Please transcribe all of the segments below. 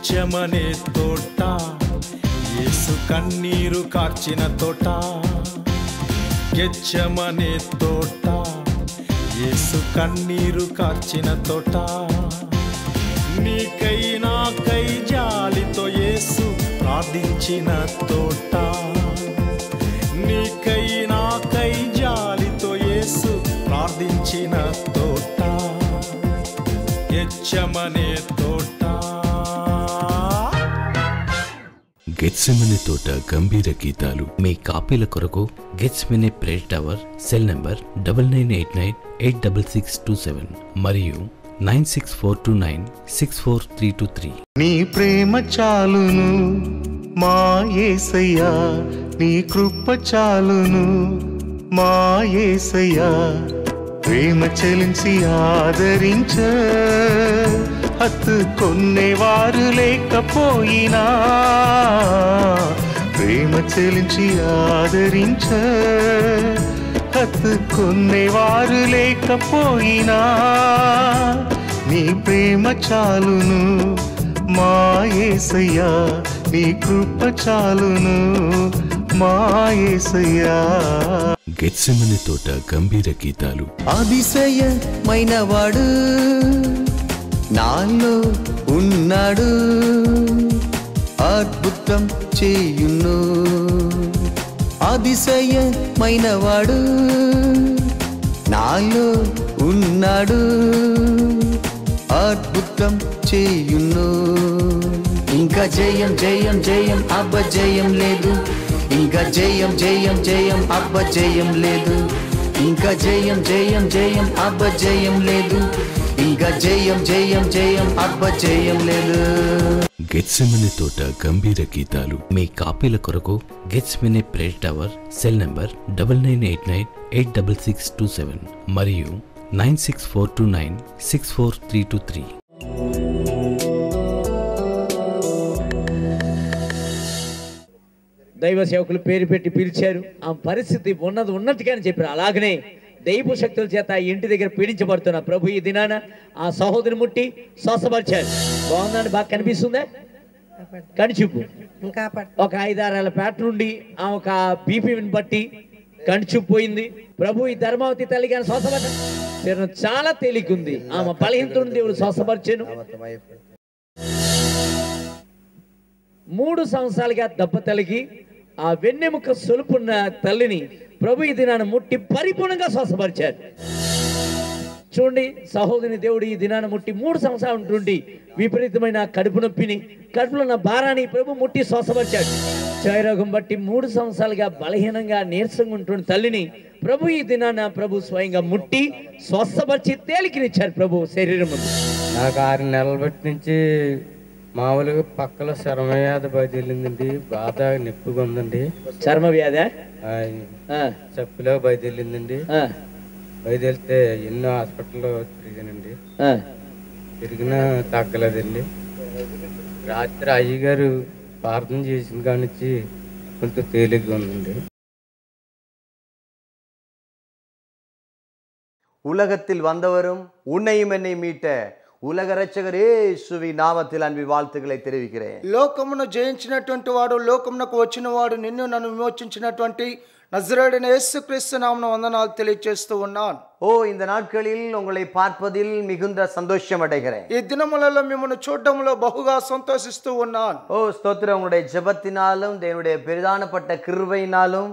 గెచ్చమనే తోట యేసు కన్నీరు కార్చిన తోట గెచ్చమనే తోట యేసు కన్నీరు కార్చిన తోట. నీకై నాకై జాలితో యేసు ప్రార్థించిన తోట నీకై నాకై జాలితో యేసు ప్రార్థించిన తోట. గెచ్చమనే గెట్సెమనే తోట గంభీర గీతాలు. మీ కాపీల కొరకు Gethsemane prayer tower cell number double nine eight nine eight double six two seven మరియు nine six four two nine six four three two three. నీ ప్రేమ చాలును మా ఏసయ్యా నీ కృప చాలును మా ఏసయ్యా ప్రేమ చెలించి ఆదరించ. హత్తుకొన్నేవారు లేకపోయినా ప్రేమ చెలించి ఆదరించ. హత్తుకొన్నేవారు లేకపోయినా నీ ప్రేమ చాలును మా యేసయ్యా నీ కృప చాలును మా యేసయ్యా గెట్సెమనే తోట గంభీర గీతాలు. అతిశయమైనవాడు నాలో ఉన్నాడు. అద్భుతం చేయును. అతిశయమైనవాడు. నాలో ఉన్నాడు. అద్భుతం చేయును. ఇంకా జయం జయం జయం అబ్బ జయం లేదు. ఇంకా జయం జయం జయం అబ్బ జయం లేదు. ఇంకా జయం జయం జయం అబ్బ జయం లేదు. ఇంకా జయం జయం జయం అబ్బ జయం లేదు. గెట్సెమనే తోట గంభీర గీతాలు మీ కాపీల కొరకు Gethsemane prayer tower cell number double nine eight nine eight double six two seven మరియు nine six four two nine six four three two three. దైవ సేవకులు పేరు పెట్టి పిలిచారు. ఆ పరిస్థితి ఉన్నది ఉన్నట్టుగానే చెప్పారు. అలాగనే దైవ శక్తుల చేత ఆ ఇంటి దగ్గర పీడించబడుతున్న ప్రభు ఈ దినాన ఆ సహోదరి ముట్టి శ్వాసపరిచారు బాగుందని బాగా కనిపిస్తుందా? పట్ ఒక ఐదారేళ్ళ పేట నుండి ఆ ఒక బీపీని బట్టి కణిచూపు పోయింది. ప్రభు ఈ ధర్మావతి తల్లి గారిని శ్వాసపడ్డ చాలా తేలికుంది. ఆమె బలహీనతను దేవుడు శ్వాసపరిచాను మూడు సంవత్సరాలుగా దెబ్బ తలిగి ఆ వెన్నెముక సొలుపున్న తల్లిని ప్రభు ఈ దినాన్ని ముట్టి పరిపూర్ణంగా శ్వాసపరిచారు చూడండి సహోదరిని దేవుడు ఈ దినాన్ని ముట్టి మూడు సంవత్సరాలు ఉంటుండి విపరీతమైన కడుపు నొప్పిని కడుపులో ఉన్న భారాన్ని ప్రభు ముట్టి శ్వాసపరిచాడు క్షయరోగం బట్టి మూడు సంవత్సరాలుగా బలహీనంగా నీరసంగా ఉంటున్న తల్లిని ప్రభు ఈ దినాన ప్రభు స్వయంగా ముట్టి స్వస్థపరిచి తేలికనిచ్చారు ప్రభు శరీరం నాకు ఆరు నెలల బట్టి నుంచి మామూలుగా పక్కల శరమవ్యాధి బయలుదేరిందండి బాధ నొప్పిగా ఉందండి. చర్మ వ్యాధి చప్పులో బయలుదేరిందండి బయలుదేరితే ఎన్నో హాస్పిటల్లో తిరిగానండి తిరిగినా తగ్గలేదండి రాత్రి అయ్యగారు ప్రార్థన చేసిన కానిచ్చి కొంచెం తేలిగ్గా ఉందండి உலகத்தில் வந்தவரும் உன்னையும் என்னை மீட்ட உலக ரட்சகர் இயேசுவி நாமத்தில் அன்பி வாழ்த்துக்களை தெரிவிக்கிறேன் లోకమును జయించినటువంటి వాడు లోకమునకు వచ్చిన వాడు నిన్ను నన్ను విమోచించినటువంటి నజరేడైన యేసుక్రీస్తు నామన వందనాలు తెలియజేస్తూ ఉన్నాను ஓ இந்த நாட்களில் உங்களை பார்ப்பதில் மிகுந்த சந்தோஷம் அடைகிறேன் ఈ దినములలో మిమ్మల్ని చూడడంలో బహుగా సంతోషిస్తూ ఉన్నాను ஓ ஸ்தோத்திரம் உங்களுடைய ஜெபத்தினாலும் தேவனுடைய பெரிதானப்பட்ட கிருபையினாலும்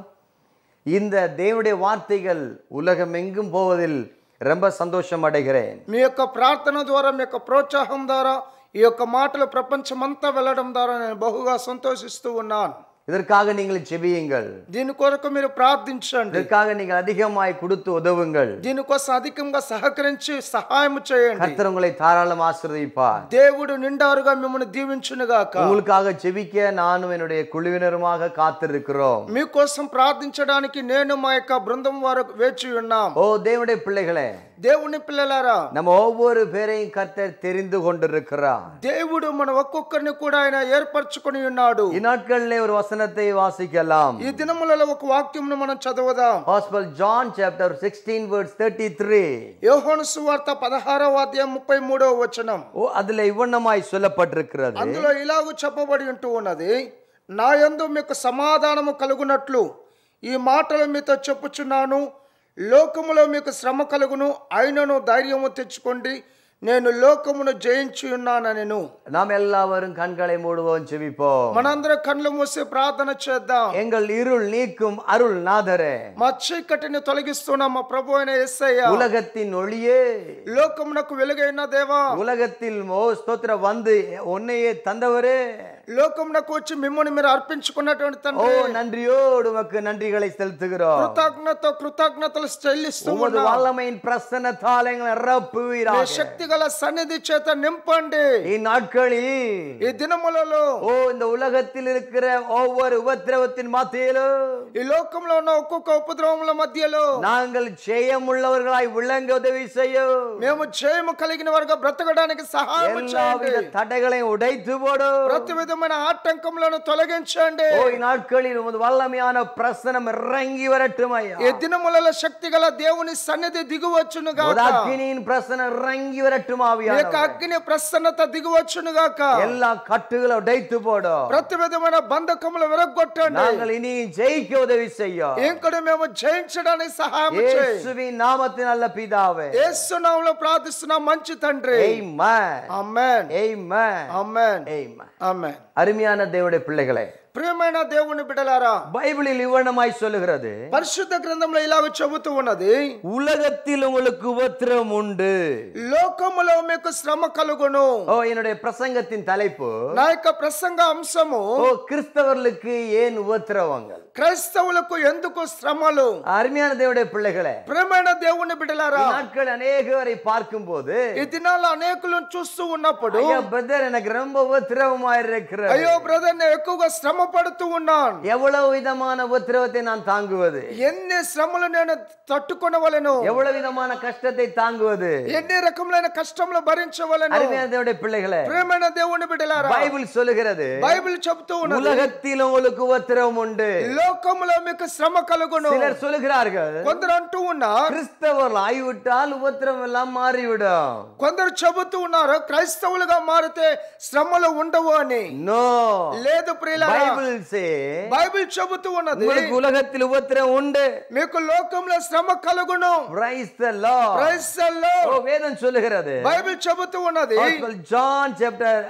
இந்த தேவனுடைய வார்த்தைகள் உலகம் எங்கும் போவதில் ரொம்ப சந்தோஷம் அடைகிறேன் మీ యొక్క ప్రార్థన ద్వారా మీ యొక్క ప్రోత్సాహం ద్వారా ఈ యొక్క మాటలు ప్రపంచమంతా వెళ్ళడం ద్వారా నేను బహుగా సంతోషిస్తూ ఉన్నాను இதற்காக நீங்கள் ஜெபியுங்கள் దీని కొరకు మీరు ప్రార్థించండి இதற்காக நீங்கள் அதிகமாய் கொடுத்து உதவுங்கள் దీనికోసం అధికంగా సహకరించి సహాయం చేయండి கர்த்தர் உங்களை தாராளம் ஆசீர்வதிப்பார் దేవుడు నిండారుగా మిమ్మల్ని దీవించునుగాక உங்களுக்காக ஜெபிக்க நானும் என்னுடைய குழுவினருமாக காத்திருக்கிறோம் మీకోసం ప్రార్థించడానికి నేను మా యొక్క బృందం వారు వేచి ఉన్నాం ஓ தேவனுடைய பிள்ளைகளே దేవుని పిల్లలారా நம்ம ஒவ்வொரு பேரையும் கர்த்தர் தெரிந்து கொண்டிருக்கிறார் దేవుడు మన ఒక్కొక్కరిని కూడా ఆయన ఏర్పరచుకొని ఉన్నాడు இந்நாட்களிலே ஒரு வசனத்தை வாசிக்கலாம் ఈ దినములలో ఒక వాక్యంను మనం చదవదాం Gospel John chapter 16 verse 33 యోహోను సువార్త పదహారవ అధ్యాయం ముప్పై మూడవ వచనం ஓ அதுல இவ்வண்ணமாய் சொல்லப்பட்டிருக்கிறது అందులో ఇలాగూ చెప్పబడి ఉంటూ ఉన్నది నా యందు మీకు సమాధానము కలుగునట్లు ఈ మాటలు మీతో చెప్పుచున్నాను లోకములో మీకు శ్రమ కలుగును అయినను ధైర్యము తెచ్చుకోండి నేను లోకమును జయించి ఉన్నానెను நாம் எல்லாரும் கண்களை மூடுவோம் செவிப்போம் మనందరం కళ్ళు మూసి ప్రార్థన చేద్దాం எங்கள் இருள் நீக்கும் அருள் நாதரே మా చీకటిని తొలగిస్తున్న మా ప్రభు అయిన ఎస్సయ్య உலகத்தின் ஒளியே లోకమునకు వెలుగైన దేవా உலகத்தில் மோ ஸ்தோத்திர வந்து உன்னையே தந்தவரே లోకమునకు వచ్చి మిమ్మల్ని మీరు అర్పించుకున్నటువంటి ஓ తండ్రి நன்றியோடு உமக்கு நன்றிகளை செலுத்துகிறோம் కృతజ్ఞత కృతజ్ఞతలు చెల్లిస్తూ உமது ఉన్నాం. வல்லமையின் பிரசன்னத்தால் எங்களை మీ நிரப்புவீராக శక్తి గల సన్నిధి చేత నింపండి இந்நாட்களில் ఈ దినములలో ஓ இந்த உலகத்தில் இருக்கிற ஒவ்வொரு உபத்திரவத்தின் மத்தியிலும் ఈ లోకంలో ఉన్న ఒక్కొక్క ఉపద్రవముల మధ్యలో நாங்கள் ஜெயமுள்ளவர்களாய் விளங்க உதவி செய்யும் మేము జయము కలిగిన వారుగా బ్రతకడానికి సహాయం చేయండి எல்லாவித தடைகளையும் உடைத்து போடும் ప్రతి విధమైన ఆటంకములను తొలగించండి ஓ இந்நாட்களில் உமது வல்லமையான பிரசனம் இறங்கி வரட்டும் ஐயா ఈ దినములలో శక్తి గల దేవుని సన్నిధి దిగువచ్చును గాక உதாக்கினியின் பிரசனம் இறங்கி வரட்டும் ఈ యొక్క ஆவியான అగ్ని ప్రసన్నత దిగువచ్చును గాక எல்லா கட்டுகளை உடைத்து போடும் ప్రతి విధమైన బంధకములు విరగొట్టండి நாங்கள் இனி ஜெயிக்க உதவி செய்யும் ఇంకడ మేము జయించడానికి సహాయం చేయి இயேசுவின் நாமத்தின் நல்ல பிதாவே యేసునామములో ప్రార్థిస్తున్నా మంచి తండ్రి Amen. ఆమేన్ Amen. ఆమేన్ Amen. ఆమేన్ அருமையான தேவனுடைய பிள்ளைகளே. ప్రియమైన దేవుని బిడలారా பைபிளில் இவ்வண்ணமாய் சொல்லுகிறது పరిశుద్ధ గ్రంథంలో ఇలాగ చెబుతూ ఉన్నది உலகத்தில் உங்களுக்கு உபத்திரம் உண்டு లోకములో మీకు శ్రమ కలుగును ஓ என்னுடைய பிரசங்கத்தின் தலைப்பு నా యొక్క ప్రసంగ అంశము ஓ கிறிஸ்தவர்களுக்கு ஏன் உபத்திரவங்கள் క్రైస్తవులకు ఎందుకు శ్రమలు அருமையான தேவனுடைய பிள்ளைகளே ప్రియమైన దేవుని బిడలారా இந்த நாட்கள் அநேகரை பார்க்கும் போது ఈ దినాల్లో అనేకులను చూస్తూ ఉన్నప్పుడు ஐயா பிரதர் எனக்கு ரொம்ப உபத்திரவமா இருக்கிறது అయ్యో బ్రదర్ నేను ఎక్కువగా శ్రమ పడుతూ ఉన్నాను எவ்வளவு விதமான உபத்திரவத்தை நான் தாங்குவது ఎన్ని శ్రమలు నేను తట్టుకొనవలను எவ்வளவு விதமான கஷ்டத்தை தாங்குவது ఎన్ని రకములైన కష్టములు భరించవలను அருமையான தேவனுடைய பிள்ளைகளே ప్రియమైన దేవుని బిడ్డలారా பைபிள் சொல்லுகிறது బైబిల్ చెబుతూ ఉన్నది உலகத்தில் உங்களுக்கு உபத்திரவம் உண்டு లోకములో మీకు శ్రమ కలుగును சிலர் சொல்லுகிறார்கள் కొందరు అంటూ ఉన్నారు கிறிஸ்தவர்கள் ஆகிவிட்டால் உபத்திரம் எல்லாம் மாறிவிடும் కొందరు చెబుతూ ఉన్నారు క్రైస్తవులుగా మారితే శ్రమలు ఉండవు అని நோ లేదు ప్రియులారా பைபிள் சே బైబిల్ చెబుతూ ఉన్నది உங்களுக்கு உலகத்தில் உபத்திரம் உண்டு మీకు లోకంలో శ్రమ కలుగును பிரைஸ் த லார்ட் క్రైస్తవుల్లో ஓ வேதம் சொல்லுகிறது బైబిల్ చెబుతూ ఉన్నది ஜான் சாப்டர்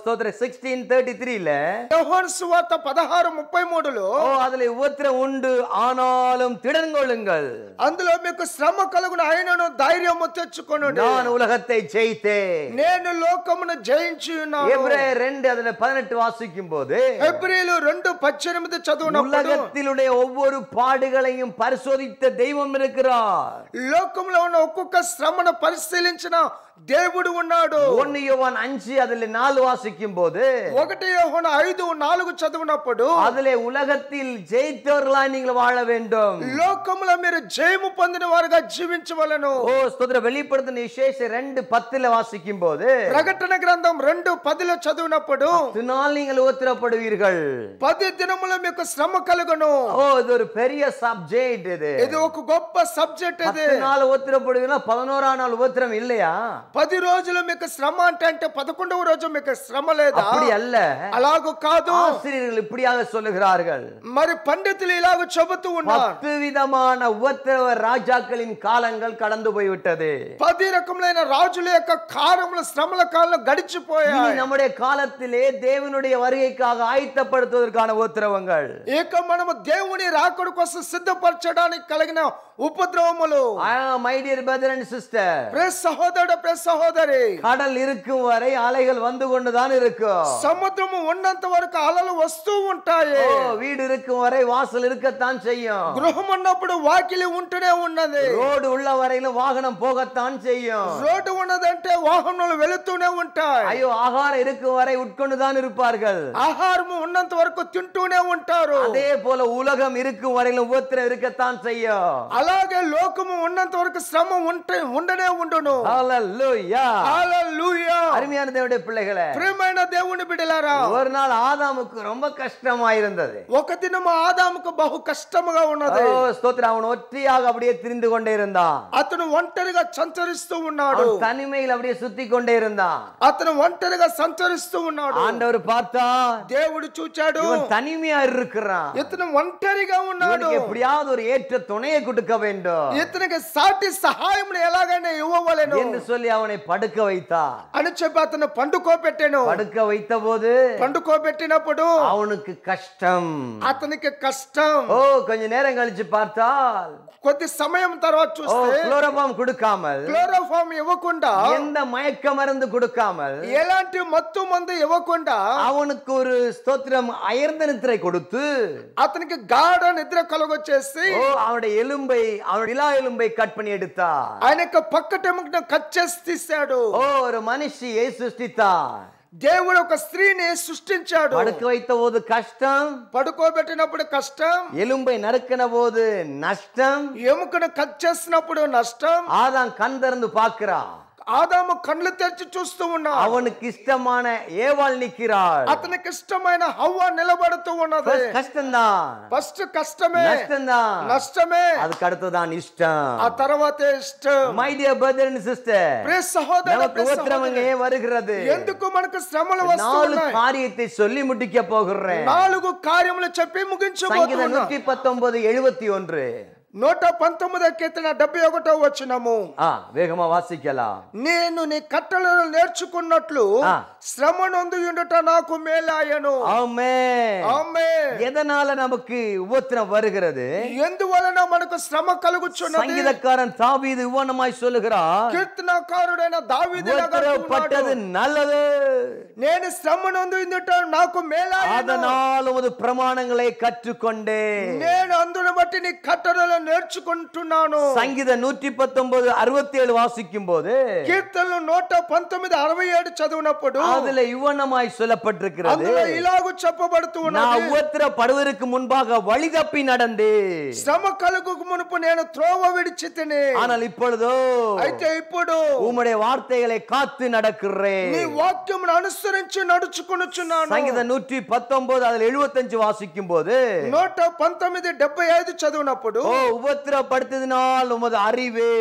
ஸ்தோத்திர 1633 ல యోహాను సువార్త పదహారు ముప్పై మూడులో ஓ அதுல உபத்திரம் உண்டு ஆனாலும் திடங்கொள்ளுங்கள் అందులో మీకు శ్రమ కలుగును ఆయనను ధైర్యము తెచ్చుకొను நான் உலகத்தை ஜெயித்தேன் నేను లోకమును జయించి ఉన్నాను எபிரேயர் 2 அதுல 18 வாசிக்கும் போது పదిహేను రెండు పద్దెనిమిది చదువునప్పుడు ఒవ్వొరు పాడుగలయం పరిశోధిత దైవం ఇరుకురా లోకంలో ఉన్న ఒక్కొక్క శ్రమను పరిశీలించిన దేవుడు ఉన్నాడు ஒன்னு யோவான் அஞ்சு அதுல நாலு வாசிக்கும் போது ఒకటి యోహాను ఐదు నాలుగు చదివినప్పుడు அதுல உலகத்தில் ஜெயித்தவர்களாய் நீங்கள் வாழ வேண்டும் లోకములో మీరు జయము పొందిన వారుగా జీవించవలను ஓ ஸ்தோத்திர வெளிப்படுத்தின விசேஷ ரெண்டு பத்துல வாசிக்கும் போது ప్రకటన గ్రంథం రెండు పదిలో చదివినప్పుడు இதனால் நீங்கள் உத்தரப்படுவீர்கள் పది దినములో మీకు శ్రమ కలుగును ஓ இது ஒரு பெரிய சப்ஜெக்ட் இது ఇది ఒక గొప్ప సబ్జెక్ట్ ఇది பத்து நாள் உத்தரப்படுவீங்கன்னா பதினோராம் நாள் உத்தரம் இல்லையா పది రోజులు మీకు శ్రమ అంటే అంటే పదకొండవ రోజు మీకు శ్రమ లేదా அப்படி அல்ல అలాగూ కాదు ஆசிரியர்கள் இப்படியாக சொல்லுகிறார்கள் మరి పండితులు ఇలాగ చెబుతూ ఉన్నారు பத்து விதமான உபத்திரவ ராஜாக்களின் காலங்கள் கடந்து போய்விட்டது పది రకములైన రాజుల యొక్క కారములు శ్రమల కాలం இனி గడిచిపోయాయి நம்முடைய காலத்திலே தேவனுடைய வருகைக்காக ஆயத்தப்படுத்துவதற்கான உத்தரவங்கள் ఇక మనము దేవుని రాకడు కోసం సిద్ధపరచడానికి కలిగిన ఉపద్రవములు my dear brother and sister press సహోదరుడు ప్రెస్ సహోదరి கடல் இருக்கும் வரை அலைகள் வந்து கொண்டுதான் இருக்கும் సముద్రము ఉన్నంత వరకు అలలు వస్తూ ఉంటాయి ஓ, வீடு இருக்கும் வரை வாசல் இருக்கத்தான் செய்யும் గృహం ఉన్నప్పుడు వాకిలి ఉంటూనే ఉన్నది ரோடு உள்ள வரையிலும் வாகனம் போகத்தான் செய்யும் రోడ్డు ఉన్నదంటే వాహనాలు వెళుతూనే ఉంటాయి ஐயோ ஆகாரம் இருக்கும் வரை உட்கொண்டுதான் இருப்பார்கள் ఆహారము ఉన్నంత ఉన్నంత వరకు తింటూనే ఉంటారు அதே போல உலகம் இருக்கும் வரையிலும் உபத்திரம் இருக்கத்தான் செய்யும் అలాగే లోకము ఉన్నంత వరకు శ్రమ ఉంటే ఉండనే ఉండును ஹalleluya హల్లెలూయా அருமையான தேவனுடைய பிள்ளைகளே ప్రియమైన దేవుని బిడ్డలారా ஒரு நாள் ஆதாமுக்கு ரொம்ப கஷ்டமா இருந்தது ఒక దినము ఆదాముకు బహు కష్టముగా ஓ ఉన్నది ஸ்தோத்திரம் அவன் ஒற்றையாக அப்படியே திரிந்து கொண்டே இருந்தான் అతను ఒంటరిగా సంచరిస్తూ ఉన్నాడు அவன் தனிமையில் அப்படியே சுத்தி கொண்டே இருந்தான் అతను ఒంటరిగా సంచరిస్తూ ఉన్నాడు ஆண்டவர் பார்த்தா దేవుడు చూచాడు இவன் தனிமையா இருக்கிறான் ఇతను ఒంటరిగా ఉన్నాడు இவனுக்கு எப்படியாவது ஒரு ஏற்ற துணையை கொடுக்க வேண்டும் ఇతనికి సాటి సహాయం ఎలాగైనా ఇవ్వవలెను என்று சொல்லி అవని పడుక వైతా అని చెప్పి అతను పండుకో పెట్టాను పడుక వైత పోదు పండుకో పెట్టినప్పుడు అవునుకు కష్టం అతనికి కష్టం ఓ కొంచెం నేరం కలిసి పార్తాల్ కొద్ది సమయం తర్వాత ஓ చూస్తే குளோரபாம் கொடுக்காமல் క్లోరోఫామ్ ఇవ్వకుండా எந்த மயக்க மருந்து கொடுக்காமல் ఎలాంటి మత్తు మందు ఇవ్వకుండా அவனுக்கு ஒரு ஸ்தோத்திரம் அயர்ந்த நித்திரை கொடுத்து అతనికి గాఢ నిద్ర కలుగొచ్చేసి ஓ அவனுடைய எலும்பை அவனுடைய விழா எலும்பை கட் பண்ணி எடுத்தார் ఆయన యొక్క పక్కటెముకను కట్ చేసి తీశాడు ஓ ஒரு மனுஷியை சிருஷ்டித்தார் దేవుడు ఒక స్త్రీని సృష్టించాడు పడుకు కష్టం పడుకోబెట్టినప్పుడు కష్టం ఎలుంబై నరుకిన పోదు నష్టం ఎముకను కట్ చేసినప్పుడు నష్టం ఆదాం కందరందు పాకురా ఆదాము కళ్ళు తెరిచి చూస్తూ ఉన్నాడు அவனுக்கு இஷ்டமான ஏவாள் நிக்கிறாள் అతనికి ఇష్టమైన హవ్వ నిలబడుతూ ఉన్నది First கஷ்டம்தான் ఫస్ట్ కష్టమే நஷ்டம்தான் నష్టమే அதுக்கு அடுத்ததான் இஷ்டம் ఆ తర్వాతే ఇష్టం my dear brother and sister ప్రియ సహోదర நமக்கு உத்தரவங்க ஏன் வருகிறது ఎందుకు మనకు శ్రమలు వస్తూ நாலு ఉన్నాయి காரியத்தை சொல்லி முடிக்க போகிறேன் నాలుగు కార్యములు చెప్పి சங்கீதம் ముగించబోతున్నా நூற்றி பத்தொன்பது எழுபத்தி ஒன்று నూట పంతొమ్మిదో కీర్తన డెబ్బై ఒకటో వచ్చినము ஆ வேகமா வாசிக்கலாம் నేను నీ కట్టలను నేర్చుకున్నట్లు ఆ. శ్రమ నొందుయుండుట నాకు మేలాయను ஆமே ఆమె எதனால நமக்கு உபத்திரம் வருகிறது ఎందువలన మనకు శ్రమ కలుగుచున్నది சங்கீதக்காரன் தாவீது உவனமாய் சொல்லுகிறார் కీర్తనకారుడైన దావీదు உபத்திரப்பட்டது நல்லது నేను శ్రమ నొందుయుండుట నాకు మేలాయను அதனால் உமது பிரமாணங்களை கற்றுக்கொண்டேன் నేను అందును బట్టి నీ కట్టడలు నేర్చుకుంటున్నాను சங்கீத நூற்றி பத்தொன்பது அறுபத்தி ஏழு வாசிக்கும் போது కీర్తనలు నూట పంతొమ్మిది అరవై ఏడు చదివినప్పుడు அதுல இவ்வனமாய் சொல்லப்பட்டிருக்கிறது అందులో ఇలాగూ చెప్పబడుతూ நான் ఉన్నది உபத்திரப்படுவதற்கு முன்பாக வழி தப்பி நடந்தே శ్రమ కలుగు మునుపు నేను త్రోవ విడిచి తిని ஆனால் இப்பொழுதோ అయితే ఇప్పుడు உம்முடைய வார்த்தைகளை காத்து நடக்கிறேன் నీ వాక్యమును అనుసరించి నడుచుకొనుచున్నాను சங்கீத நூற்றி பத்தொன்பது அதுல எழுபத்தஞ்சு வாசிக்கும் போது నూట పంతొమ్మిది డెబ్బై ఐదు చదివినప్పుడు ஓ உபத்திரப்படுத்ததினால் உமது அறிவே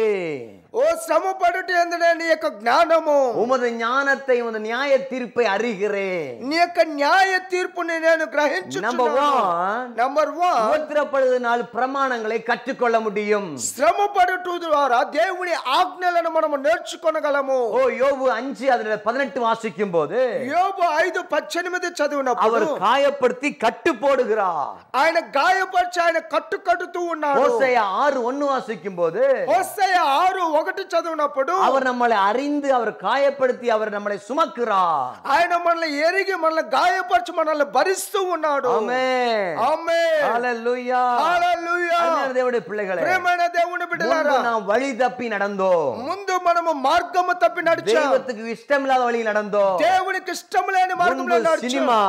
ఓ శ్రమ పడుట ఎందునే నీ యొక్క జ్ఞానము உமது ஞானத்தை உமது நியாய தீர்ப்பை அறிகிறேன் నీ యొక్క న్యాయ తీర్పుని నేను గ్రహించు Number one. నంబర్ వన్ உபத்திரப்படுவதனால் பிரமாணங்களை கற்றுக்கொள்ள முடியும் శ్రమ పడుట ద్వారా దేవుని ఆజ్ఞలను మనము నేర్చుకొనగలము ஓ யோபு அஞ்சு அதுல பதினெட்டு வாசிக்கும் போது యోబు ఐదు పద్దెనిమిది அவர் చదివినప్పుడు காயப்படுத்தி கட்டு போடுகிறார் ఆయన గాయపరిచి ఆయన కట్టు కట్టుతూ ఉన్నాడు ஓசைய ஆறு ஒண்ணு வாசிக்கும் போது హోసేయ ఆరు ఒకటి చదివినప్పుడు அவர் நம்மளை அறிந்து அவர் காயப்படுத்தி அவர் நம்மளை சுமக்கிறார் ఆయన మనల్ని ఎరిగి మనల్ని గాయపరిచి మనల్ని భరిస్తూ ఉన్నాడు ஆமென். ఆమేన్. ஹalleluya. హల్లెలూయా. அருமையான தேவனுடைய பிள்ளைகளே ప్రియమైన దేవుని బిడ్డలారా முன்பு நாம் வழி தப்பி நடந்தோம் ముందు మనము మార్గము తప్పి నడిచాం தெய்வத்துக்கு இஷ்டமில்லாத வழி நடந்தோம் దేవునికి ఇష్టం లేని మార్గంలో முன்பு నడిచాం சினிமா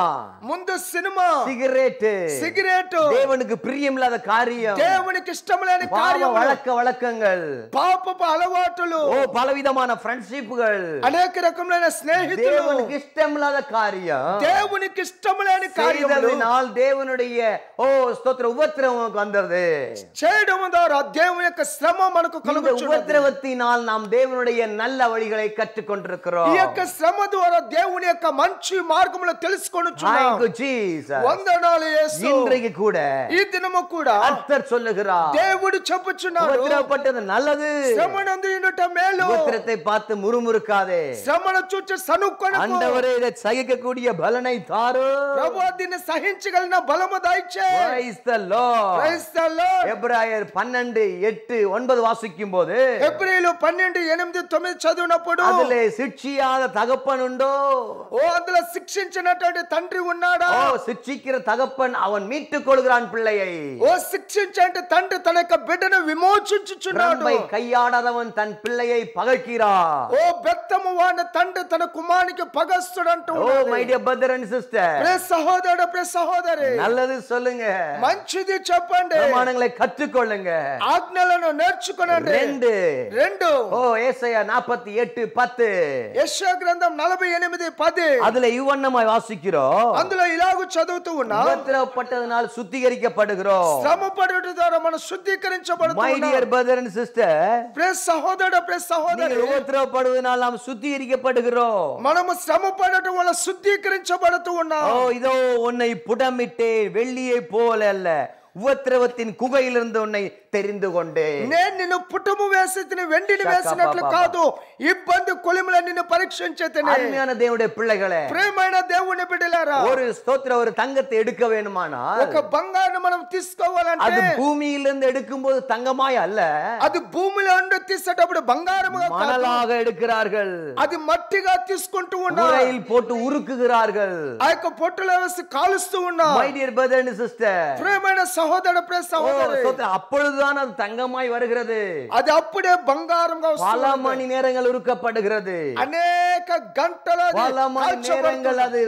ముందు సినిమా சிகரெட் సిగరెట్ தேவனுக்கு பிரியமில்லாத காரியம் దేవునికి ఇష్టం లేని பாவ కార్యములు வழக்க வழக்கங்கள் పాపపు అలవాటులు ஓ பலவிதமான ஃப்ரெண்ட்ஷிப்புகள் అనేక రకములైన స్నేహితులు தேவனுக்கு இஷ்டமில்லாத காரியம் దేవునికి ఇష్టం లేని కార్యములు செய்ததினால் தேவனுடைய ஓ ஸ்தோத்திர உபத்திரம் உனக்கு வந்தது చేయడం ద్వారా దేవుని యొక్క శ్రమ మనకు இந்த కలుగుచున్నది உபத்திரவத்தினால் நாம் தேவனுடைய நல்ல வழிகளை கற்றுக்கொண்டிருக்கிறோம் ఈ యొక్క శ్రమ ద్వారా దేవుని యొక్క మంచి మార్గములు తెలుసుకొనుచున్నాం Thank you, Jesus. వందనాలు యేసు இன்றைக்கு கூட ఈ దినము కూడా கர்த்தர் சொல்லுகிறார் దేవుడు చెప్పుచున్నాడు உபத்திரப்பட்டது நல்லது శ్రమనందు ఉండుట మేలు உபத்திரத்தை பார்த்து முறுமுறுக்காதே శ్రమను చూచి సనుక్కొనకు ஆண்டவரே இதை சகிக்கக்கூடிய பலனை தாரு ప్రభు దీన్ని సహించగలిగిన బలము దయచే Praise the Lord. Praise the Lord. எபிராயர் பன்னெண்டு எட்டு ஒன்பது வாசிக்கும் போது ఏప్రిల్ పన్నెండు ఎనిమిది తొమ్మిది చదివినప్పుడు அதிலே சிக்ஷியாத தகப்பன் உண்டோ ఓ అందులో శిక్షించినటువంటి తండ్రి ఉన్నాడా ஓ சிக்ஷிக்கிற தகப்பன் அவன் மீட்டுக் கொள்கிறான் பிள்ளையை ఓ శిక్షించే తండ్రి తన యొక్క బిడ్డను విమోచించుచున్నాడు பிரம்பை கையாடாதவன் பெத்தவன் தன் பிள்ளையை பகைக்கிறார் ఓ బెత్తము వాడిన తండ్రి తన కుమారునికి పగస్తుడంటూ oh my dear brother and sister ప్రే సహోదరుడు ప్రే సహోదరి நல்லது சொல்லுங்க మంచిది చెప్పండి பிரமாணங்களை கற்றுக்கொள்ளுங்க ఆజ్ఞలను నేర్చుకునండి ரெண்டு రెండు ஓ ஏசாயா நாற்பத்தி எட்டு பத்து యెషయా గ్రంథం నలభై ఎనిమిది పది அதுல இவ்வண்ணமாய் வாசிக்கிறோம் అందులో ఇలాగూ చదువుతూ ఉన్నా உபத்திரவப்பட்டதனால் சுத்திகரிக்கப்படுகிறோம் శ్రమ పడుట ద్వారా మనం my శుద్ధీకరించబడుతున్నాం dear brother and sister ప్రే సహోదరుడు ప్రే సహోదరి நீங்கள் உபத்திரவப்படுவதனால் நாம் சுத்திகரிக்கப்படுகிறோம் మనము శ్రమ పడటం వల్ల శుద్ధీకరించబడుతూ ఉన్నాం ஓ இதோ உன்னை புடமிட்டேன் வெள்ளியை போல அல்ல உபத்திரவத்தின் குகையிலிருந்து உன்னை தெரிந்து கொண்டேன் నేను నిన్ను పుటము వేసి తిని వెండిని Shaka వేసినట్లు papa. కాదు ఇబ్బంది కొలిముల నిన్ను పరీక్షించే తిని அருமையான தேவனுடைய பிள்ளைகளே ప్రేమైన దేవుని బిడ్డలారా ஒரு ஸ்தோத்திர ஒரு தங்கத்தை எடுக்க வேணுமானா ఒక బంగారు మనం அது తీసుకోవాలంటే பூமியிலிருந்து எடுக்கும்போது தங்கமாய் அல்ல అది భూమిలో ఉండి తీసేటప్పుడు బంగారముగా కాదు. மணலாக எடுக்கிறார்கள் అది మట్టిగా తీసుకుంటూ ఉన్నా உரையில் போட்டு உருக்குகிறார்கள் ఆ యొక్క పొట్టులో వేసి కాలుస్తూ ఉన్నా my dear brother and sister ప్రేమైన சகோதர பிரே சகோதர அப்பொழுதுதான் அது தங்கமாய் வருகிறது. அது அப்படியே பங்காரம் பல மணி நேரங்கள் உருக்கப்படுகிறது. அநேக கண்டல பல மணி நேரங்கள் அது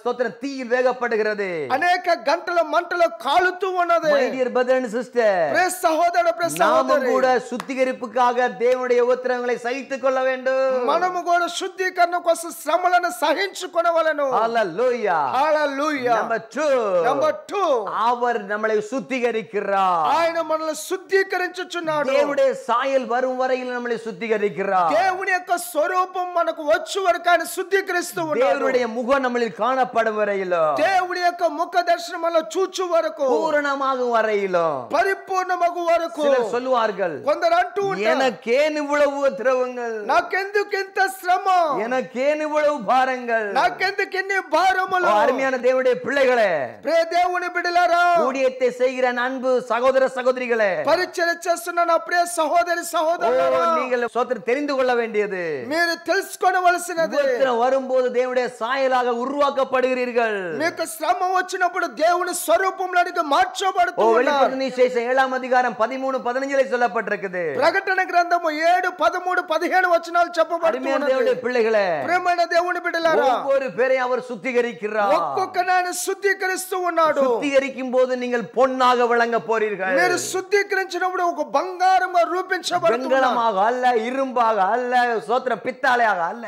ஸ்தோத்திரம் தீயில் வேகப்படுகிறது. அநேக கண்டல மண்டல காலுத்து உன்னது. டியர் பிரதர் அண்ட் சிஸ்டர் பிரே சகோதர பிரே சகோதர கூட சுத்திகரிப்புக்காக தேவனுடைய உத்தரங்களை சகித்து கொள்ள வேண்டும். మనము కూడా శుద్ధీకరణ కోసం శ్రమలను సహించుకొనవలను హల్లెలూయా హల్లెలూయా నంబర్ 2 నంబర్ 2 அவர் நம்மளை சுத்திகரிக்கிறார் ఆయన మనల్ని శుద్ధీకరించుచున్నాడు தேவனுடைய சாயல் வரும் வரையில் நம்மளை சுத்திகரிக்கிறார் దేవుని యొక్క స్వరూపం మనకు వచ్చు వరకు ఆయన శుద్ధీకరిస్తూ ఉన్నాడు தேவனுடைய முகம் நம்மளில் காணப்படும் வரையிலும் దేవుడి యొక్క ముఖ దర్శనం మనలో చూచు వరకు பூரணமாகும் வரையிலும் పరిపూర్ణమగు వరకు சிலர் சொல்லுவார்கள் కొందరు అంటూ ఉంటారు எனக்கேன் இவ்வளவு உத்தரவுங்கள் నాకెందుకు ఇంత శ్రమ எனக்கேன் இவ்வளவு பாரங்கள் నాకెందుకు ఎన్ని ஓ, భారములు அருமையான தேவனுடைய பிள்ளைகளே ప్రే దేవుని బిడ్డలారా ஊழியத்தை செய்கிற அன்பு சகோதர சகோதரிகளே పరిచయం చేస్తున్న నా ప్రియ సహోదరి ஓ, సహోదరులారా நீங்கள் சோத்திரம் தெரிந்து கொள்ள வேண்டியது మీరు తెలుసుకోవలసినది உபத்திரம் வரும்போது தேவனுடைய சாயலாக உருவாக்கப்படுகிறீர்கள் మీకు శ్రమ వచ్చినప్పుడు దేవుని స్వరూపంలోనికి ஓ మార్చబడుతూ ఉన్నారు வெளிப்படுத்தின விசேஷம் ஏழாம் அதிகாரம் பதிமூணு பதினஞ்சுல சொல்லப்பட்டிருக்குது ప్రకటన గ్రంథము ఏడు పదమూడు పదిహేను వచనాలు அருமையான தேவனுடைய చెప్పబడుతున్నది பிள்ளைகளே ప్రేమైన దేవుని బిడ్డలారా ஒவ்வொரு பேரையும் அவர் சுத்திகரிக்கிறார் ఒక్కొక్క ఆయన శుద్ధీకరిస్తూ ఉన్నాడు சுத்திகரிக்கும் போது நீங்கள் பொன்னாக விளங்க போறீர்கள் మీరు శుద్ధీకరించినప్పుడు ఒక బంగారంగా రూపించబడుతున్నారు வெண்கலமாக அல்ல இரும்பாக அல்ல சோத்திரம் பித்தாளையாக அல்ல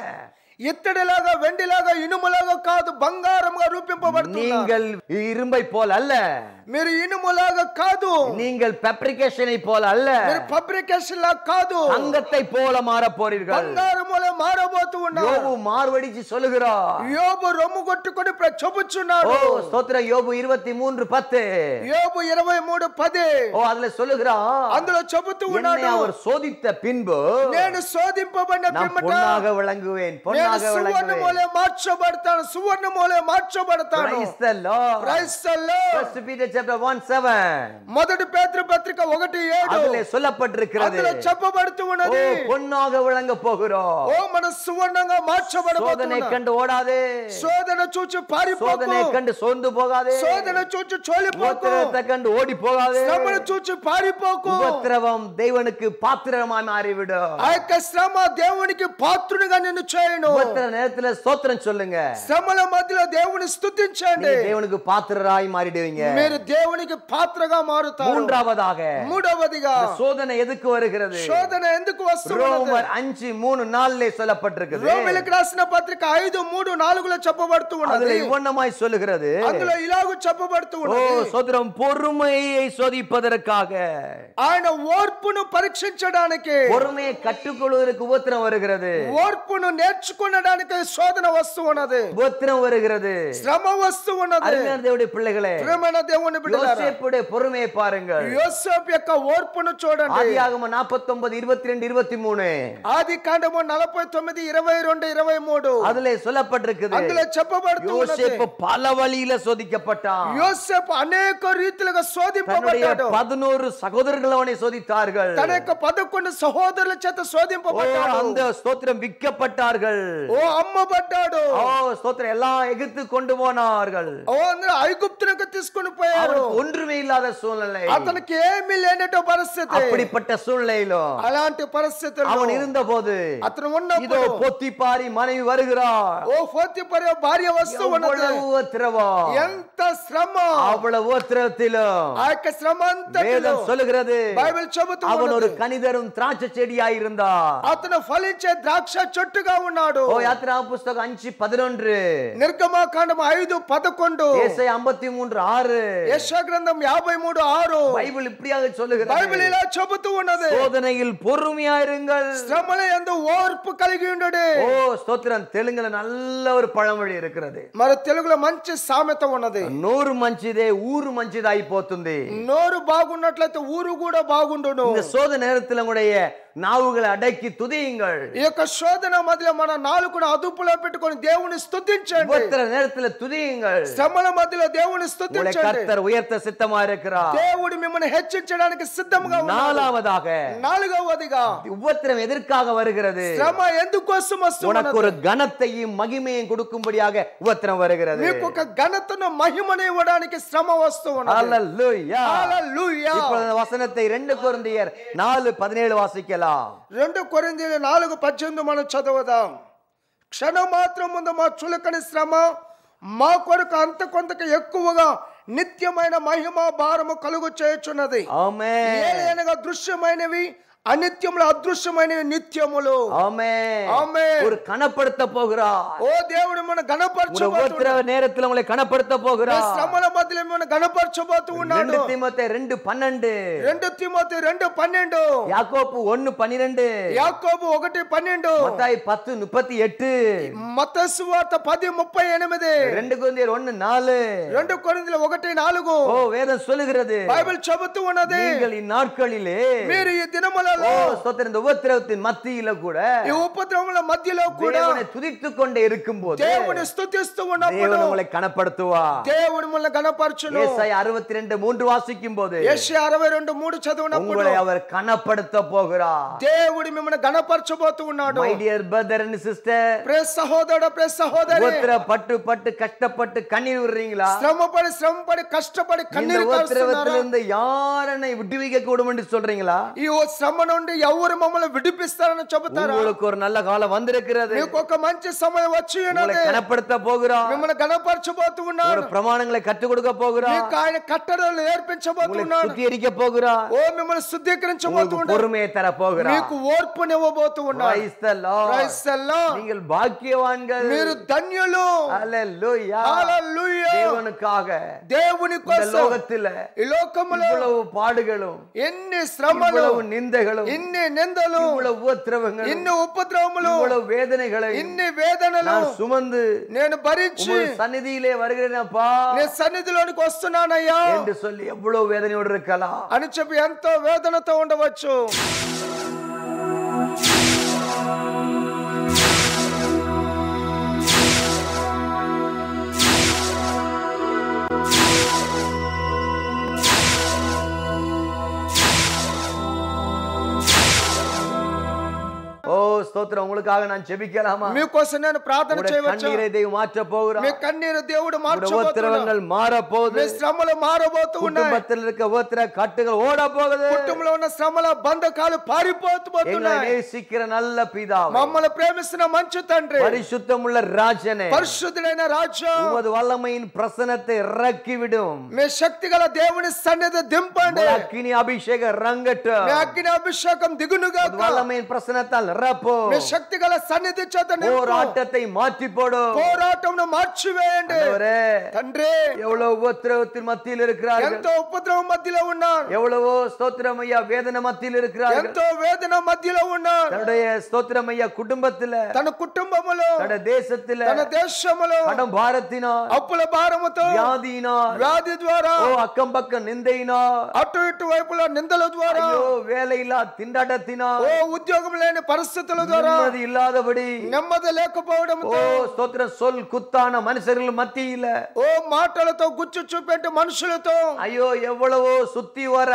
ఇత్తడిలాగా వెండిలాగా ఇనుములాగా కాదు బంగారంగా రూపింపబడుతున్నారు இரும்பை போல் அல்ல మీరు ఇనుములాగా కాదు நீங்கள் ஃபேப்ரிகேஷனை போல அல்ல మీరు ஃபேப்ரிகேஷன் లా కాదు தங்கத்தை போல மாற போறீர்கள் బంగారం పోల మారబోతూ ఉన్నారు యోబు మార్వడిచి சொல்லுகிறார் యోబు రొమ్ము కొట్టుకొని చెబుచున్నాడు ఓ స్తోత్ర యోబు 23 10 యోబు 23 10 ఓ அதுல சொல்லுகிறார் అందులో చెబుతూ ఉన్నాడు அவர் சோதித்த பின்பு నేను శోధింపబడిన పిమ్మట పొన్నాగా విளங்குவேன் పొన్నాగా பொன்னாக సువర్ణ விளங்குவேன் మూలే మార్చబడతాను సువర్ణ మూలే మార్చబడతాను Praise the Lord. Praise the Lord. First Peter chapter 1 7 మొదటి పేతృ పత్రిక ఒకటి ఏడు அதிலே சொல்லப்பட்டிருக்கிறது అందులో చెప్పబడుతూ ஓ ఉన్నది பொன்னாக விளங்க போகிறோம் ఓ మన సువర్ణంగా சோதனை మార్చబడబోతున్నా கண்டு ஓடாதே శోధన చూచి పారిపోకు சோதனை கண்டு சோர்ந்து போகாதே శోధన చూచి చోలిపోకు உபத்திரவத்தை கண்டு ஓடி போகாதே శ్రమను చూచి పారిపోకు உபத்திரவம் தேவனுக்கு பாத்திரமாய் மாறிவிடும் ఆ యొక్క శ్రమ దేవునికి పాత్రునిగా నిన్ను చేయను உபத்திர நேரத்துல ஸ்தோத்திரம் சொல்லுங்க శ్రమల మధ్యలో దేవుని స్తుతించండి நீங்க தேவனுக்கு பாத்திரராய் மாறிடுவீங்க మీరు దేవునికి పాత్రగా మారుతారు மூன்றாவதாக మూడవదిగా இந்த சோதனை எதுக்கு வருகிறது శోధన ఎందుకు వస్తున్నది ரோமர் அஞ்சு மூணு நாலுல சொல்லப்பட்டிருக்குது రోమిలకు రాసిన పత్రిక ఐదు మూడు నాలుగులో చెప్పబడుతూ அதுல ఉన్నది இவ்வண்ணமாய் சொல்லுகிறது అందులో ఇలాగూ చెప్పబడుతూ ஓ ఉన్నది சோதரம் பொறுமையை சோதிப்பதற்காக ఆయన ఓర్పును పరీక్షించడానికి பொறுமையை கற்றுக்கொள்வதற்கு உபத்திரம் வருகிறது ఓర్పును నేర్చుకునడానికి శోధన వస్తూ ఉన్నది உபத்திரம் வருகிறது శ్రమ వస్తూ ఉన్నది அருமையான தேவனுடைய பிள்ளைகளே ప్రేమైన దేవుని బిడ్డలారా யோசேப்புடைய பொறுமையை பாருங்கள் యోసేపు యొక్క ఓర్పును చూడండి ஆதியாகம நாற்பத்தொன்பது இருபத்தி ரெண்டு இருபத்தி மூணு ఆది కాండము నలభై తొమ్మిది ఇరవై రెండు ఇరవై మూడు அதுல சொல்லப்பட்டிருக்குது అందులో చెప్పబడుతూ ఉన్నది யோசேப்பு பல வழியில சோதிக்கப்பட்டான் యోసేపు అనేక రీతిలుగా தன்னுடைய శోధింపబడ్డాడు பதினோரு சகோதரர்கள் அவனை சோதித்தார்கள் తన యొక్క పదకొండు సహోదరుల చేత ஓ, శోధింపబడ్డాడు அந்த ஸ்தோத்திரம் விற்கப்பட்டார்கள் ఓ అమ్మబడ్డాడు ஓ ஸ்தோத்திரம் எல்லாம் எகிப்து கொண்டு போனார்கள் ఓ అందరూ ఐగుప్తునికి తీసుకుని పోయారు அவனுக்கு ஒன்றுமே இல்லாத சூழ்நிலை అతనికి ఏమీ లేనట్టు పరిస్థితి அப்படிப்பட்ட சூழ்நிலையிலும் అలాంటి పరిస్థితుల్లో அவன் இருந்தபோது అతను இதோ ఉన్నప్పుడు பொத்திப்பாரி மனைவி வருகிறார் ఓ పోతి పరి భార్య వస్తూ ఉన్నది எவ்வளவு திரவம் ఎంత శ్రమ அவ்வளவு திரவத்திலும் ఆ యొక్క శ్రమ అంతటిలో வேதம் சொல்லுகிறது బైబిల్ చెబుతూ அவன் ஒரு ఉన్నది கனிதரும் திராட்சை செடியாய் இருந்தார் అతను ఫలించే ద్రాక్ష చెట్టుగా ఉన్నాడు ஓ யாத்திரா புஸ்தகம் அஞ்சு பதினொன்று నిర్గమాకాండం ఐదు పదకొండు ஏசை ஐம்பத்தி மூன்று ஆறு యశా గ్రంథం యాభై మూడు ఆరు பைபிள் இப்படியாக சொல்லுகிறது బైబిల్ ఇలా చెబుతూ ఉన్నది சோதனையில் பொறுமையாயிருங்கள் శ్రమల ఎందు ఓర్పు కలిగి ఉండడు ஓ ஸ்தோத்திரம் தெலுங்குல நல்ல ஒரு பழமொழி இருக்கிறது మరి తెలుగులో మంచి సామెత ఉన్నది నోరు మంచిదే ఊరు మంచిది అయిపోతుంది నోరు బాగున్నట్లయితే ఊరు కూడా బాగుండును இந்த சோத நேரத்தில் உங்களுடைய நாவுகளை அடக்கி துதியுங்கள் ఈ యొక్క శోధన మధ్యలో మన నాలుగును అదుపులో పెట్టుకొని దేవుని స్తుతించండి உபத்திர நேரத்தில் துதியுங்கள் శ్రమల మధ్యలో దేవుని உங்களை స్తుతించండి கர்த்தர் உயர்த்த சித்தமா இருக்கிறார் దేవుడు మిమ్మల్ని హెచ్చించడానికి సిద్ధంగా ఉన్నాడు நாலாவதாக నాలుగవదిగా உபத்திரம் எதற்காக வருகிறது శ్రమ ఎందుకోసం உனக்கு వస్తున్నది ஒரு கனத்தையும் மகிமையும் கொடுக்கும்படியாக உபத்திரம் வருகிறது మీకు ఒక ఘనతను మహిమను ఇవ్వడానికి శ్రమ వస్తూ ఉన్నది ஹalleluya. హల్లెలూయా. இப்பொழுது இந்த வசனத்தை ரெண்டு குருந்தியர் நாலு பதினேழு ఉండేలా రెండు కొరిందీలు నాలుగు పద్దెనిమిది మనం చదవదాం. క్షణం మాత్రం ముందు మా చులకని శ్రమ మా కొరకు అంత కొంత ఎక్కువగా నిత్యమైన మహిమ భారము కలుగు చేయుచున్నది. దృశ్యమైనవి అనిత్యములు అదృశ్యమైనవి నిత్యములు ஆமென் ஆமென். ஒரு கனப்படுத்த போகிறார் ఓ దేవుడు మన உங்களுடைய గణపరచబోతున్నాడు உபத்திரவ நேரத்தில் உங்களை கனப்படுத்த போகிறார் శ్రమల మధ్యలో మన గణపరచబోతూ ఉన్నాడు ரெண்டு தீமோத்தே ரெண்டு பன்னெண்டு రెండు తిమోతి రెండు పన్నెండు யாக்கோப்பு ஒன்னு பன்னிரெண்டு యాకోబు ఒకటి పన్నెండు மத்தாய் பத்து முப்பத்தி எட்டு మతసు వార్త పది ముప్పై ఎనిమిది ரெண்டு குருந்தியர் ஒன்னு நாலு రెండు కొరిందులు ఒకటి నాలుగు ஓ வேதம் சொல்லுகிறது బైబిల్ చెబుతూ ఉన్నది நீங்கள் இந்நாட்களிலே మీరు ఈ ஓ దినములలో ஸ்தோத்திரம் இந்த உபத்திரவத்தின் மத்தியில கூட ఈ ఉపద్రవముల మధ్యలో కూడా தேவனை துதித்துக் கொண்டே இருக்கும் போது దేవుని స్తుతిస్తూ ఉన్నప్పుడు தேவன் உங்களை கனப்படுத்துவா దేవుడు మిమ్మల్ని గణపరచును ஏசாய் அறுபத்தி ரெண்டு மூன்று வாசிக்கும் போது యెషయా అరవై రెండు మూడు చదివినప్పుడు உங்களை அவர் கனப்படுத்த போகிறார் దేవుడు మిమ్మల్ని గణపరచబోతూ ఉన్నాడు my dear brother and sister praise సహోదరుడు ప్రేస్ సహోదరి உபத்திர பட்டு பட்டு கஷ்டப்பட்டு கண்ணீர் விடுறீங்களா శ్రమపడి శ్రమపడి కష్టపడి இந்த కన్నీరు కారుస్తున్నారా? உபத்திரவத்திலிருந்து யாரனை விடுவிக்க கூடும் என்று சொல்றீங்களா ఈ ఓ శ్రమ నుండి ఎవరు మమ్మల్ని విడిపిస్తారని చెబుతారా உங்களுக்கு ஒரு நல்ல காலம் வந்திருக்கிறது మీకు ఒక మంచి సమయం వచ్చి உங்களை ఉన్నది கனப்படுத்த போகிறார் మిమ్మల్ని గణపరచబోతూ ఉన్నాడు ஒரு பிரமாணங்களை கற்றுக் கொடுக்க போகிறார் మీకు ఆయన కట్టడలు నేర్పించబోతూ உங்களை ఉన్నాడు சுத்திகரிக்க போகிறார் ఓ మిమ్మల్ని శుద్ధీకరించబోతూ உங்களுக்கு ఉన్నాడు பொறுமையை தர போகிறார் మీకు ఓర్పునివ్వబోతూ ఉన్నాడు Praise the Lord. Praise the Lord. நீங்கள் பாக்கியவான்கள் మీరు ధన్యులు Hallelujah. Hallelujah. தேவனுக்காக దేవుని இந்த కోసం லோகத்துல ఈ లోకములో இவ்வளவு பாடுகளும் ఎన్ని శ్రమలు இவ்வளவு நிந்தைகளும் ఇన్ని నిందలు இவ்வளவு உபத்திரவங்களும் ఇన్ని ఉపద్రవములు இவ்வளவு வேதனைகளை ఇన్ని వేదనలు நான் சுமந்து నేను భరించి உமது சந்நிதியிலே வருகிறேனப்பா నేను సన్నిధిలోనికి వస్తున్నానయ్యా என்று சொல்லி எவ்வளவு வேதனையோடு இருக்கலாம் అని చెప్పి ఎంతో వేదనతో ఉండవచ్చు ஓ ஸ்தோத்திரம் உங்களுக்காக நான் ஜெபிக்கலாமா మీకోసం నేను ప్రార్థన உங்களுடைய చేయవచ్చు கண்ணீரை தெய்வம் மாற்ற మీ போகிறார் కన్నీరు దేవుడు உங்களுடைய మార్చబోతున్నాడు உபத்திரவங்கள் மாற போகுது మీ శ్రమలు మారబోతూ ఉన్నాయి குடும்பத்தில் இருக்க உபத்திர கட்டுகள் ஓட போகுது కుటుంబంలో ఉన్న శ్రమల బంధకాలు எங்களை పారిపోతున్నాయి நேசிக்கிற நல்ல பிதா మమ్మల్ని ప్రేమిస్తున్న మంచి తండ్రి பரிசுத்தமுள்ள ராஜனே పరిశుద్ధుడైన రాజ్యం உமது வல்லமையின் பிரசனத்தை இறக்கி விடும் మీ శక్తి గల దేవుని సన్నిధి దింపండి உமது அக்கினி அபிஷேக ரங்கட்டும் మీ అగ్ని అభిషేకం దిగునుగా உமது வல்லமையின் பிரசனத்தால் நிரப்போ మీ శక్తి గల సన్నిధి చేత నింపు. போராட்டத்தை மாற்றி போடும் పోరాటంను మార్చివేయండి ஆண்டவரே, తండ్రి எவ்வளவு உபத்திரவத்தின் மத்தியில் இருக்கிறார்கள் ఎంతో ఉపద్రవం మధ్యలో ఉన్నారు எவ்வளவோ ஸ்தோத்திரம் ஐயா வேதனை மத்தியில் இருக்கிறார்கள் ఎంతో వేదన మధ్యలో ఉన్నారు தன்னுடைய ஸ்தோத்திரம் ஐயா குடும்பத்துல తన కుటుంబములో தன்னுடைய தேசத்துல తన దేశములో கடன் பாரத்தினால் అప్పుల భారముతో வியாதியினால் వ్యాధి ద్వారా ஓ அக்கம் பக்கம் நிந்தையினால் అటు ఇటు వైపుల నిందల ద్వారా ஐயோ வேலையில்லா திண்டாட்டத்தினால் ఓ ఉద్యోగం లేని పరిస్థితుల సహోదరా నెమ్మది ఇల్లాదబడి నెమ్మది లేకపోవడం ఓ స్తోత్ర సొల్ కుత్తాన మనుషుల మతియిల ఓ మాటలతో గుచ్చు చూపెట్టు మనుషులతో అయ్యో ఎవడవో సుత్తి వర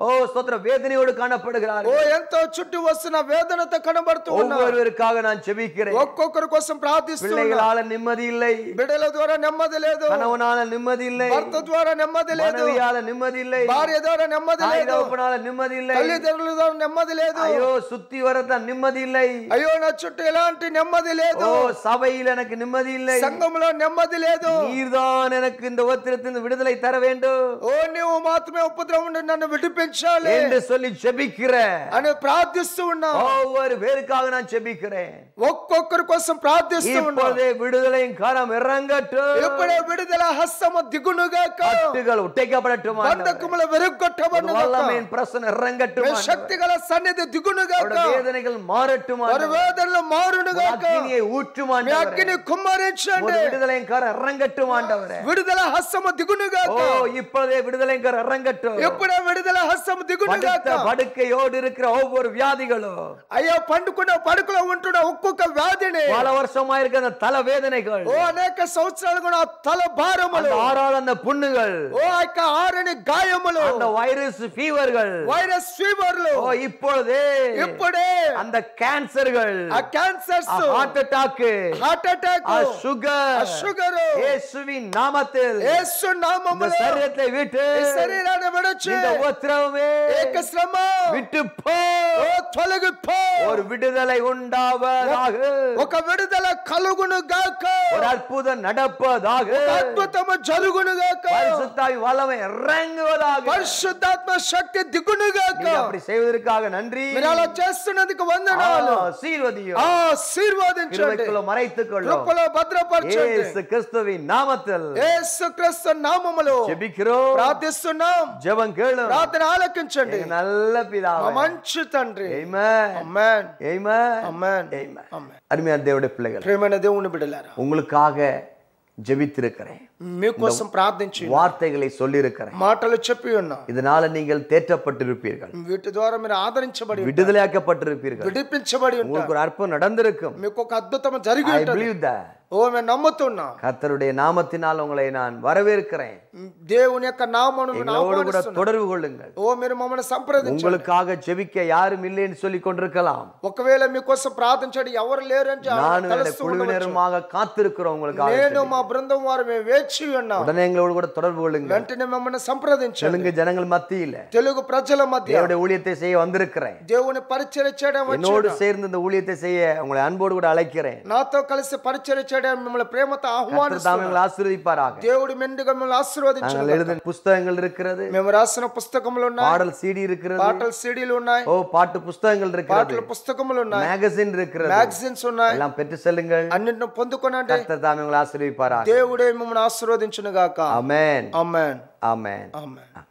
வர ஓ ஸ்தோத்திர வேதனையோடு ఓ காணப்படுகிறார்கள் ఎంతో చుట్టూ వస్తున్న వేదనతో కనబడుతూ ఉన్నారు ஒவ்வொருவருக்காக நான் செபிக்கிறேன் ఒక్కొక్కరి కోసం ప్రార్థిస్తున్నా பிள்ளைகளால நிம்மதி இல்லை బిడ్డల ద్వారా నెమ్మది లేదు கணவனால நிம்மதி இல்லை భర్త ద్వారా నెమ్మది లేదు மனைவியால நிம்மதி இல்லை భార్య ద్వారా నెమ్మది தாய் లేదు தகப்பனால நிம்மதி இல்லை తల్లిదండ్రుల ద్వారా నెమ్మది లేదు ஐயோ சுத்தி வரதான் நிம்மதி இல்லை అయ్యో నా చుట్టూ ఎలాంటి నెమ్మది లేదు ஓ சபையில் எனக்கு நிம்மதி இல்லை సంఘంలో నెమ్మది లేదు நீர்தான் எனக்கு இந்த உத்திரத்திலிருந்து விடுதலை தர வேண்டும் ఓ నువ్వు మాత్రమే ఉపద్రవం నుండి నన్ను విడిపించాలి என்று சொல்லி ஜெபிக்கிறேன் అని ప్రార్థిస్తూ ఉన్నా ஒவ்வொரு பேருக்காக நான் ஜெபிக்கிறேன் ఒక్కొక్కరి కోసం ప్రార్థిస్తూ ఉన్నా இப்போதே விடுதலையின் காலம் இறங்கட்டும் ఇప్పుడే విడుదల హస్తము దిగునుగా கட்டுகள் உடைக்கப்படட்டும் ஆண்டவரே. బంధకముల ஒரு వెరుగొట్టబడిన வல்லமையின் பிரசனம் இறங்கட்டும் ஆண்டவரே. శక్తి గల సన్నిధి దిగునుగా அவருடைய வேதனைகள் மாறட்டும் వారి ஆண்டவரே. వేదనలు మారునుగా ஒரு அக்கினியை ஊற்றும் మీ ஆண்டவரே. అగ్గిని కుమ్మరించండి ஒரு விடுதலையின் காரம் இறங்கட்டும் ஆண்டவரே విడుదల హస్తము దిగునుగా ஓ இப்போதே விடுதலையின் காரம் இறங்கட்டும் ఎప్పుడే విడుదల హస్తము దిగునుగా படுத்த படுக்கையோடு இருக்கிற ஒவ்வொரு வியாதிகளும் అయ్యో పండుకున్న పడుకులో ఉంటున్న ఒక్కొక్క వ్యాధిని பல வருஷமா இருக்கிற அந்த தல வேதனைகள் ఓ అనేక సంవత్సరాలు కూడా ఆ తల அந்த భారములు ஆறாத அந்த புண்ணுகள் ఓ ఆ యొక్క ఆరని గాయములు அந்த வைரஸ் ஃபீவர்கள் వైరస్ ఫీవర్లు ஓ இப்பொழுதே ఇప్పుడే அந்த கேன்சர்கள் ఆ cancers heart attack heart attack sugar sugar இயேசுவின் நாமத்தில் యేసు இந்த నామములో சரீரத்தை விட்டு ఈ శరీరాన్ని విడచి இந்த உத்திரவமே ఏక శ్రమ விட்டு போ ఓ తొలగిపో ஒரு விடுதலை உண்டாவதாக ఒక విడుదల కలుగును గాక ஒரு అద్భుతం நடப்பதாக అద్భుతము జరుగును గాక பரிசுத்தாவி வல்லமை இறங்குவதாக పరిశుద్ధాత్మ శక్తి దిగును గాక நீங்க அப்படி செய்வதற்காக நன்றி మీరు అలా చేస్తున్నందుకు వందనాలు ஆசீர்வதியும் ఆశీర్వాదించండి கிருபைக்குள்ள மறைத்துக் கொள்ளும் కృపలో భద్రపరచండి இயேசு கிறிஸ்துவின் நாமத்தில் యేసు క్రీస్తు నామములో ஜெபிக்கிறோம் ప్రార్థిస్తున్నాం ஜெபம் கேளும் ప్రార్థన ఆలకించండి எங்க நல்ல మా பிதாவே మంచి తండ్రి Amen. Amen Amen. Amen Amen. Amen. அருமையான தேவடைய பிள்ளைகள் ప్రేమైన దేవుని బిడ్డలారా உங்களுக்காக ஜெபித்திருக்கிறேன் మీకోసం ప్రార్థించి வார்த்தைகளை சொல்லியிருக்கிறேன் మాటలు చెప్పి ఉన్నా இதனால நீங்கள் தேற்றப்பட்டிருப்பீர்கள் వీటి ద్వారా మీరు ఆదరించబడి ఉంటారు. விடுதலையாக்கப்பட்டிருப்பீர்கள் విడిపించబడి ఉంటారు உங்களுக்கு ஒரு அற்புதம் நடந்திருக்கும் మీకు ఒక అద్భుతం జరిగి I ఉంటుంది believe that. ఓ మేము నమ్ముతున్నా கர்த்தருடைய நாமத்தினால் உங்களை நான் வரவேற்கிறேன் దేవుని యొక్క నామను మేము எங்களோடு கூட ఆహ్వానిస్తున్నాం. தொடர்பு கொள்ளுங்கள் ఓ మీరు మమ్మల్ని సంప్రదించండి உங்களுக்காக ஜெபிக்க யாரும் இல்லைன்னு சொல்லிக் கொண்டிருக்கலாம் ఒకవేళ మీకోసం ప్రార్థించండి ఎవరు లేరని చెప్పి நானும் என்னுடைய తలుస్తూ ఉండవచ్చు. குழுவினருமாக காத்திருக்கிறோம் உங்களுக்காக నేను ஜெபிக்க. మా బృందం వారు మేము వేచి ఉన్నాం உடனே எங்களோடு கூட தொடர்பு கொள்ளுங்கள் వెంటనే మమ్మల్ని సంప్రదించండి தெலுங்கு ஜனங்கள் மத்தியில తెలుగు ప్రజల మధ్య தேவனுடைய ஊழியத்தை செய்ய வந்திருக்கிறேன் దేవుని పరిచయం చేయడం వచ్చి என்னோடு ఉన్నాం. சேர்ந்து இந்த ஊழியத்தை செய்ய உங்களை அன்போடு கூட அழைக்கிறேன் నాతో కలిసి పరిచయం చేయడం మిమ్మల్ని ప్రేమతో கர்த்தர் தாமே ఆహ్వానిస్తున్నాం உங்களை ஆசீர்வதிப்பாராக దేవుడు మెండుగా మిమ్మల్ని நாங்கள் ఆశీర్వదించాలి எழுதின புஸ்தகங்கள் இருக்கிறது మేము రాసిన పుస్తకములు ఉన్నాయి பாடல் சிடி இருக்கிறது పాటల సీడీలు ఉన్నాయి ஓ பாட்டு புஸ்தகங்கள் இருக்கிறது పాటల పుస్తకములు ఉన్నాయి மேகசின் இருக்கிறது మ్యాగజైన్స్ ఉన్నాయి எல்லாம் பெற்று செல்லுங்கள் అన్నింటిని పొందుకొనండి கர்த்தர் தாமே உங்களை ஆசீர்வதிப்பாராக దేవుడే మిమ్మల్ని ఆశీర్వదించునుగాక. Amen amen amen amen